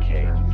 cage.